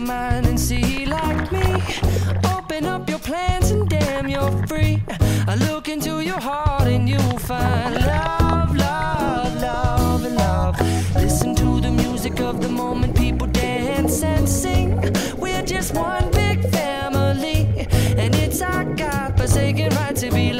your mind and see like me. Open up your plans and damn, you're free. I look into your heart and you'll find love, love, love, and love. Listen to the music of the moment, people dance and sing. We're just one big family, forsaken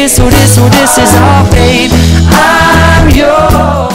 this, oh this, oh this is all, babe. I'm yours.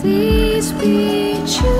Please be true.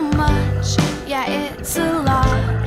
much, yeah, it's a lot.